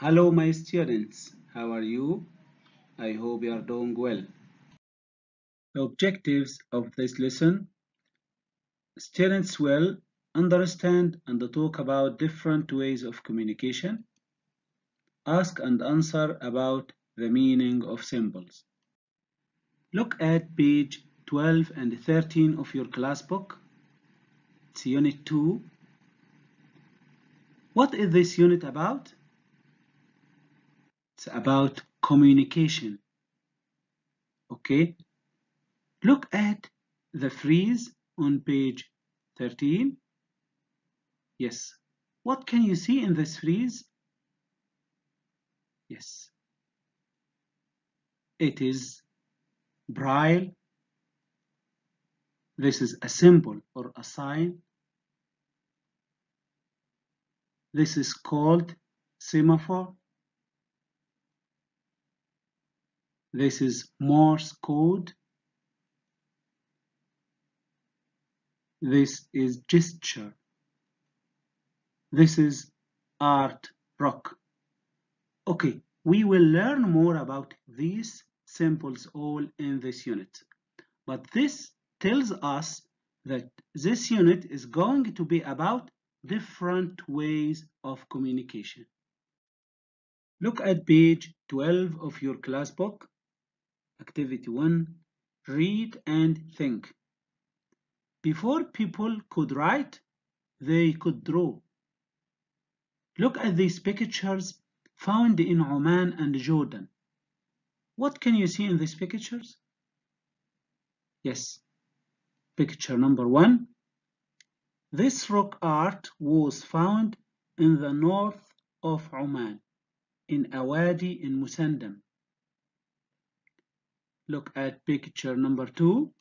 Hello my students, how are you? I hope you are doing well. The objectives of this lesson students will understand and talk about different ways of communication, ask and answer about the meaning of symbols. Look at page 12 and 13 of your class book. It's unit 2. What is this unit about? It's about communication. Okay. Look at the frieze on page 13. Yes. What can you see in this frieze? Yes. It is braille. This is a symbol or a sign. This is called semaphore. This is Morse code. This is gesture. This is art rock. Okay, we will learn more about these symbols all in this unit. But this tells us that this unit is going to be about different ways of communication. Look at page 12 of your class book. Activity 1. Read and think. Before people could write, they could draw. Look at these pictures found in Oman and Jordan. What can you see in these pictures? Yes. Picture number one. This rock art was found in the north of Oman, in a wadi in Musandam. Look at picture number two.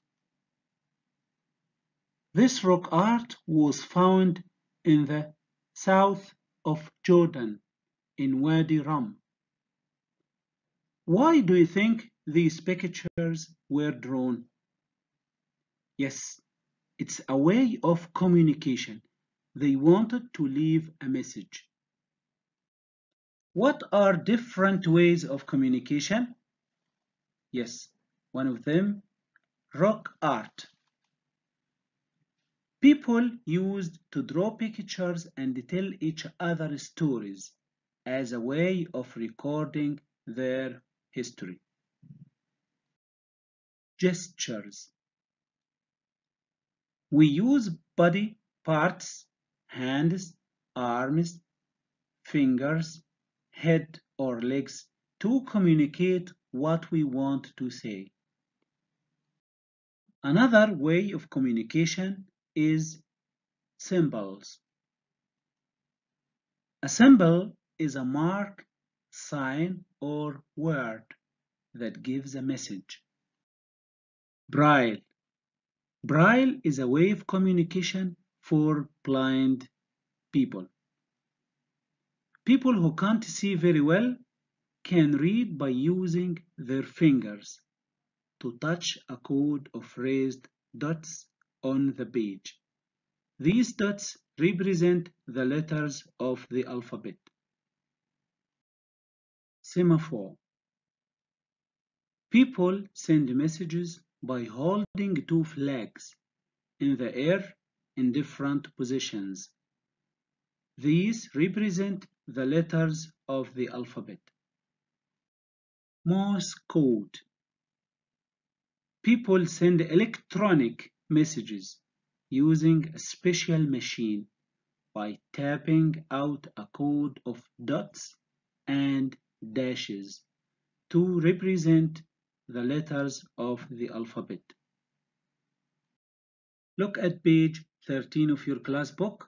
This rock art was found in the south of Jordan, in Wadi Rum. Why do you think these pictures were drawn? Yes, it's a way of communication. They wanted to leave a message. What are different ways of communication? Yes, one of them, rock art. People used to draw pictures and tell each other stories as a way of recording their history. Gestures. We use body parts, hands, arms, fingers, head or legs to communicate what we want to say. Another way of communication is symbols. A symbol is a mark, sign, or word that gives a message. Braille. Braille is a way of communication for blind people. People who can't see very well can read by using their fingers to touch a code of raised dots on the page. These dots represent the letters of the alphabet. Semaphore. People send messages by holding two flags in the air in different positions. These represent the letters of the alphabet. Morse code. People send electronic messages using a special machine by tapping out a code of dots and dashes to represent the letters of the alphabet. Look at page 13 of your class book.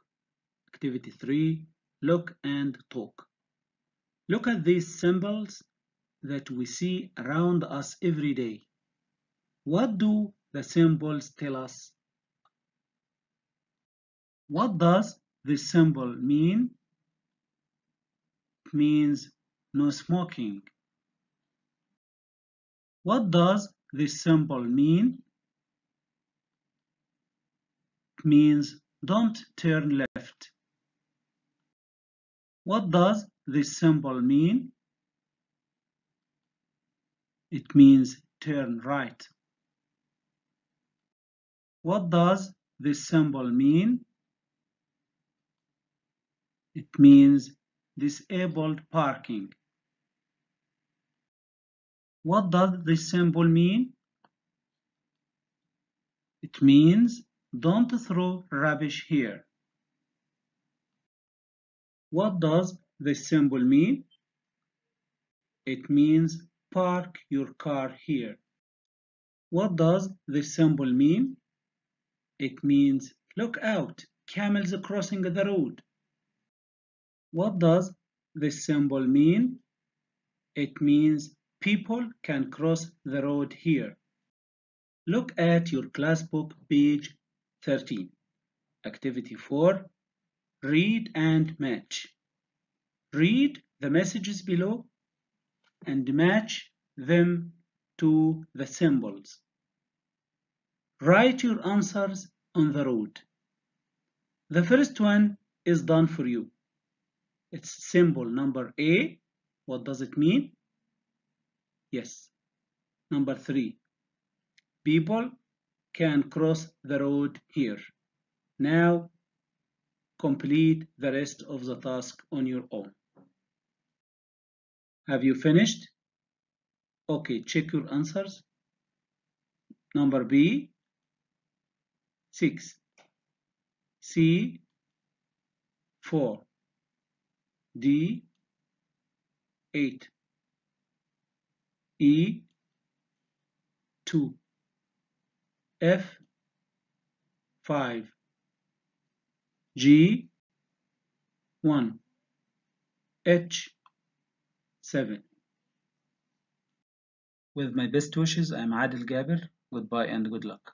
Activity 3. Look and talk. Look at these symbols that we see around us every day. What do the symbols tell us? What does this symbol mean? It means no smoking. What does this symbol mean? It means don't turn left. What does this symbol mean? It means turn right. What does this symbol mean? It means disabled parking. What does this symbol mean? It means don't throw rubbish here. What does this symbol mean? It means park your car here. What does this symbol mean? It means look out, camels crossing the road. What does this symbol mean? It means people can cross the road here. Look at your class book page 13. Activity 4. Read and match. Read the messages below and match them to the symbols. Write your answers on the road. The first one is done for you. It's symbol number A. What does it mean? Yes. Number three. People can cross the road here. Now complete the rest of the task on your own. Have you finished? Okay, check your answers. Number B, 6. C, 4. D, 8. E, 2. F, 5. G, 1. H, 7. With my best wishes, I'm Adil Gaber. Goodbye and good luck.